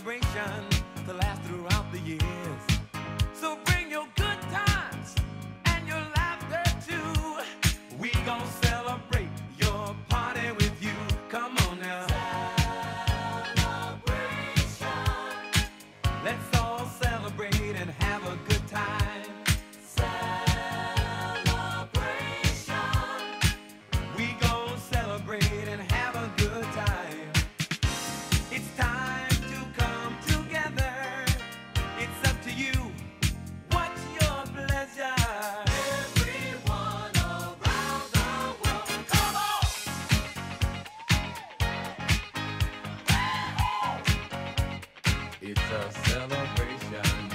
celebration to last throughout the years. The celebration.